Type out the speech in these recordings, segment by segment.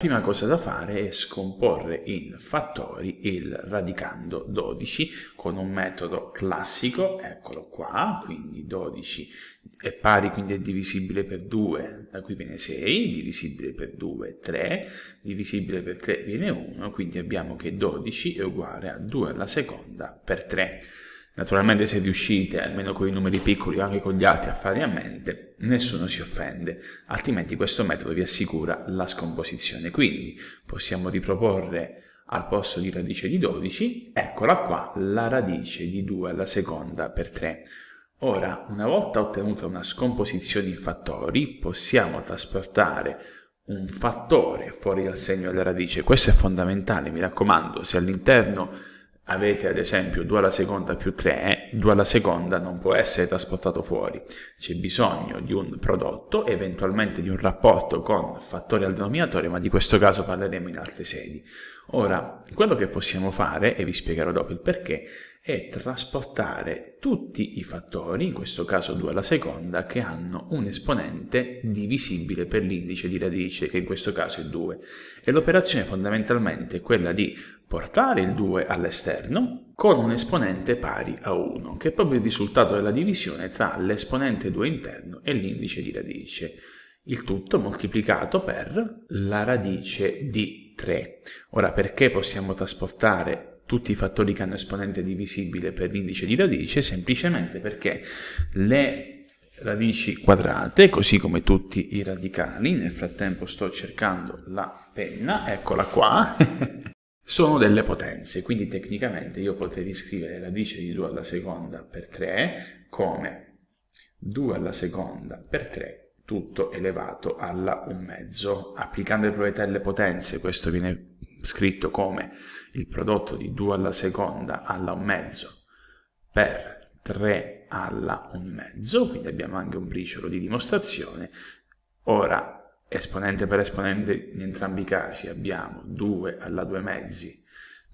Prima cosa da fare è scomporre in fattori il radicando 12 con un metodo classico, eccolo qua, quindi 12 è pari, quindi è divisibile per 2, da qui viene 6, divisibile per 2 3, divisibile per 3 viene 1, quindi abbiamo che 12 è uguale a 2 alla seconda per 3. Naturalmente se riuscite, almeno con i numeri piccoli o anche con gli altri, a fare a mente, nessuno si offende, altrimenti questo metodo vi assicura la scomposizione. Quindi possiamo riproporre al posto di radice di 12, eccola qua, la radice di 2 alla seconda per 3. Ora, una volta ottenuta una scomposizione in fattori, possiamo trasportare un fattore fuori dal segno della radice. Questo è fondamentale, mi raccomando, se all'interno avete ad esempio 2 alla seconda più 3, 2 alla seconda non può essere trasportato fuori, c'è bisogno di un prodotto, eventualmente di un rapporto con fattori al denominatore, ma di questo caso parleremo in altre sedi. Ora, quello che possiamo fare, e vi spiegherò dopo il perché, è trasportare tutti i fattori, in questo caso 2 alla seconda, che hanno un esponente divisibile per l'indice di radice, che in questo caso è 2. E l'operazione fondamentalmente è quella di portare il 2 all'esterno con un esponente pari a 1, che è proprio il risultato della divisione tra l'esponente 2 interno e l'indice di radice. Il tutto moltiplicato per la radice di 3. Ora, perché possiamo trasportare tutti i fattori che hanno esponente divisibile per l'indice di radice? Semplicemente perché le radici quadrate, così come tutti i radicali, nel frattempo sto cercando la penna, eccola qua, sono delle potenze, quindi tecnicamente io potrei scrivere radice di 2 alla seconda per 3 come 2 alla seconda per 3 tutto elevato alla 1 mezzo. Applicando le proprietà delle potenze questo viene scritto come il prodotto di 2 alla seconda alla 1 mezzo per 3 alla 1 mezzo, quindi abbiamo anche un briciolo di dimostrazione. Ora esponente per esponente in entrambi i casi abbiamo 2 alla 2 mezzi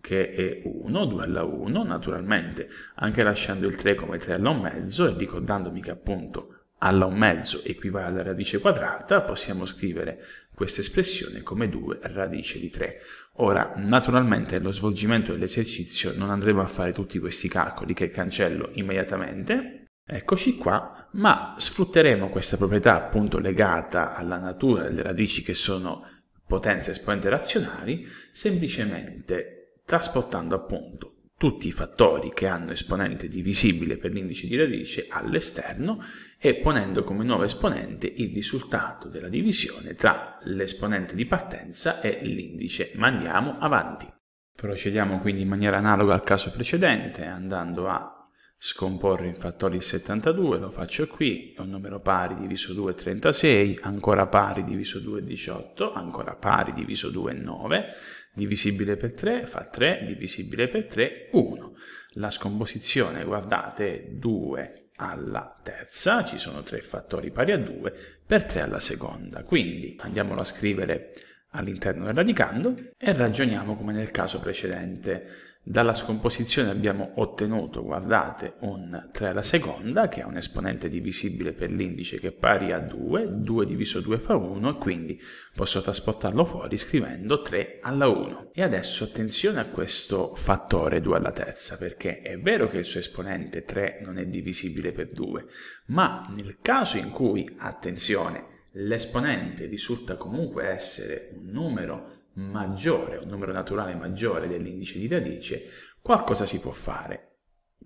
che è 1, 2 alla 1, naturalmente anche lasciando il 3 come 3 alla 1 mezzo e ricordandomi che appunto alla 1 mezzo equivale alla radice quadrata, possiamo scrivere questa espressione come 2 radice di 3. Ora, naturalmente, nello svolgimento dell'esercizio non andremo a fare tutti questi calcoli che cancello immediatamente, Eccoci qua, ma sfrutteremo questa proprietà appunto legata alla natura delle radici che sono potenze esponenti razionali, semplicemente trasportando appunto tutti i fattori che hanno esponente divisibile per l'indice di radice all'esterno e ponendo come nuovo esponente il risultato della divisione tra l'esponente di partenza e l'indice. Ma andiamo avanti. Procediamo quindi in maniera analoga al caso precedente andando a scomporre in fattori 72, lo faccio qui, è un numero pari diviso 2 è 36, ancora pari diviso 2 è 18, ancora pari diviso 2 è 9, divisibile per 3 fa 3, divisibile per 3 1. La scomposizione, guardate, è 2 alla terza, ci sono tre fattori pari a 2, per 3 alla seconda. Quindi andiamolo a scrivere all'interno del radicando e ragioniamo come nel caso precedente. Dalla scomposizione abbiamo ottenuto, guardate, un 3 alla seconda, che è un esponente divisibile per l'indice che è pari a 2, 2 diviso 2 fa 1, e quindi posso trasportarlo fuori scrivendo 3 alla 1. E adesso attenzione a questo fattore 2 alla terza, perché è vero che il suo esponente 3 non è divisibile per 2, ma nel caso in cui, attenzione, l'esponente risulta comunque essere un numero maggiore, un numero naturale maggiore dell'indice di radice, qualcosa si può fare.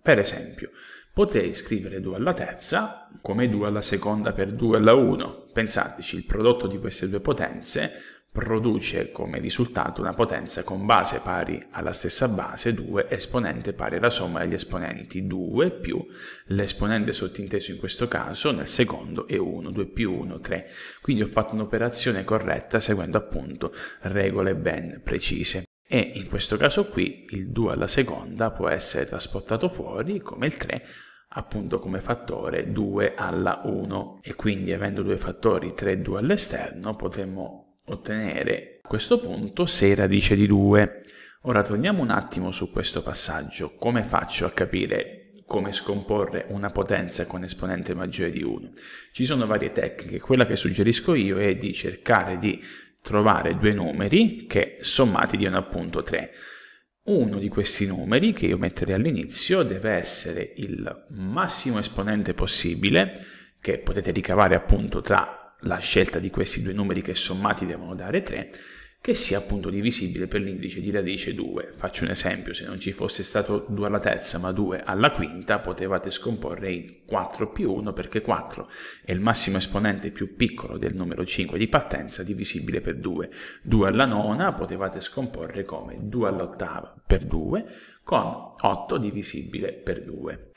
Per esempio, potrei scrivere 2 alla terza come 2 alla seconda per 2 alla 1. Pensateci, il prodotto di queste due potenze produce come risultato una potenza con base pari alla stessa base 2, esponente pari alla somma degli esponenti 2 più l'esponente sottinteso in questo caso nel secondo è 1, 2 più 1, 3. Quindi ho fatto un'operazione corretta seguendo appunto regole ben precise. E in questo caso qui il 2 alla seconda può essere trasportato fuori come il 3 appunto come fattore 2 alla 1 e quindi avendo due fattori 3 e 2 all'esterno potremmo ottenere a questo punto 6 radice di 2. Ora torniamo un attimo su questo passaggio. Come faccio a capire come scomporre una potenza con esponente maggiore di 1? Ci sono varie tecniche. Quella che suggerisco io è di cercare di trovare due numeri che sommati diano appunto 3. Uno di questi numeri, che io metterei all'inizio, deve essere il massimo esponente possibile, che potete ricavare appunto tra la scelta di questi due numeri che sommati devono dare 3, che sia appunto divisibile per l'indice di radice 2. Faccio un esempio, se non ci fosse stato 2 alla terza ma 2 alla quinta, potevate scomporre in 4 più 1 perché 4 è il massimo esponente più piccolo del numero 5 di partenza divisibile per 2. 2 alla nona potevate scomporre come 2 all'ottava per 2 con 8 divisibile per 2.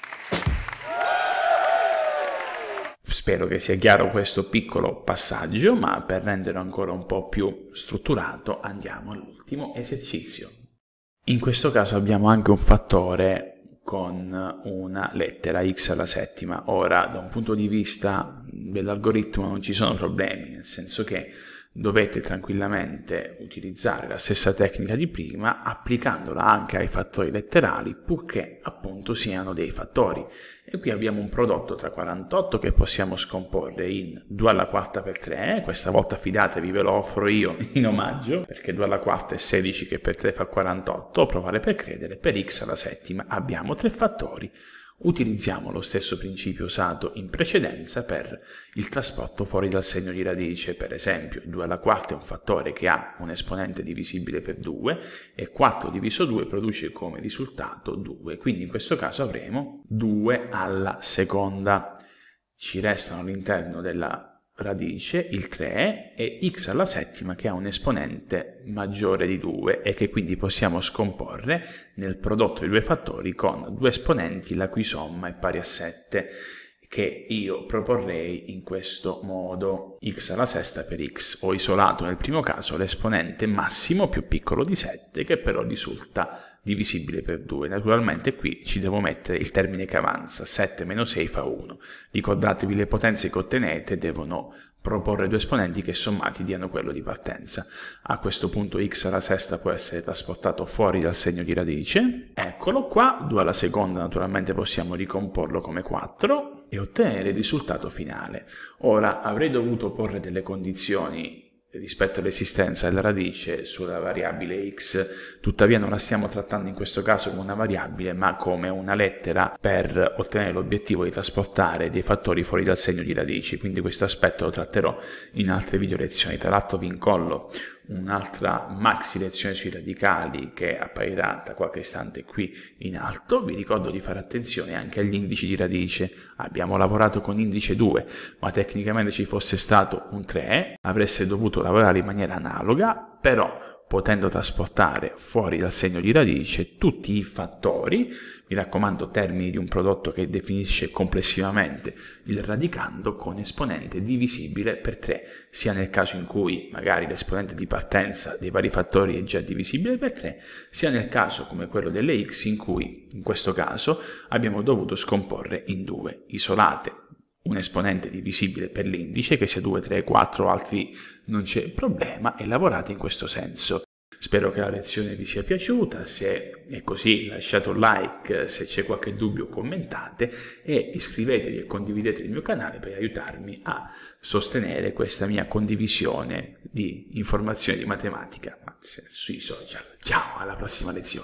Spero che sia chiaro questo piccolo passaggio, ma per renderlo ancora un po' più strutturato andiamo all'ultimo esercizio. In questo caso abbiamo anche un fattore con una lettera x alla settima. Ora, da un punto di vista dell'algoritmo non ci sono problemi, nel senso che dovete tranquillamente utilizzare la stessa tecnica di prima applicandola anche ai fattori letterali purché appunto siano dei fattori. E qui abbiamo un prodotto tra 48 che possiamo scomporre in 2 alla quarta per 3 questa volta fidatevi ve lo offro io in omaggio perché 2 alla quarta è 16 che per 3 fa 48 provare per credere per x alla settima abbiamo tre fattori Utilizziamo lo stesso principio usato in precedenza per il trasporto fuori dal segno di radice, per esempio 2 alla quarta è un fattore che ha un esponente divisibile per 2 e 4 diviso 2 produce come risultato 2, quindi in questo caso avremo 2 alla seconda. Ci restano all'interno della radice, il 3, e x alla settima che ha un esponente maggiore di 2 e che quindi possiamo scomporre nel prodotto di due fattori con due esponenti la cui somma è pari a 7 che io proporrei in questo modo x alla sesta per x. Ho isolato nel primo caso l'esponente massimo più piccolo di 7 che però risulta divisibile per 2. Naturalmente qui ci devo mettere il termine che avanza, 7 meno 6 fa 1. Ricordatevi le potenze che ottenete devono proporre due esponenti che sommati diano quello di partenza. A questo punto x alla sesta può essere trasportato fuori dal segno di radice. Eccolo qua, 2 alla seconda naturalmente possiamo ricomporlo come 4 e ottenere il risultato finale. Ora avrei dovuto porre delle condizioni rispetto all'esistenza della radice sulla variabile x, tuttavia non la stiamo trattando in questo caso come una variabile ma come una lettera per ottenere l'obiettivo di trasportare dei fattori fuori dal segno di radici, quindi questo aspetto lo tratterò in altre video lezioni. Tra l'altro vi incollo un'altra maxi lezione sui radicali che apparirà tra qualche istante qui in alto. Vi ricordo di fare attenzione anche agli indici di radice. Abbiamo lavorato con indice 2, ma tecnicamente ci fosse stato un 3, avreste dovuto lavorare in maniera analoga, però potendo trasportare fuori dal segno di radice tutti i fattori, mi raccomando termini di un prodotto che definisce complessivamente il radicando con esponente divisibile per 3, sia nel caso in cui magari l'esponente di partenza dei vari fattori è già divisibile per 3, sia nel caso come quello delle x in cui in questo caso abbiamo dovuto scomporre in due isolate un esponente divisibile per l'indice, che sia 2, 3, 4, altri non c'è problema, e lavorate in questo senso. Spero che la lezione vi sia piaciuta, se è così lasciate un like, se c'è qualche dubbio commentate e iscrivetevi e condividete il mio canale per aiutarmi a sostenere questa mia condivisione di informazioni di matematica sui social. Ciao, alla prossima lezione!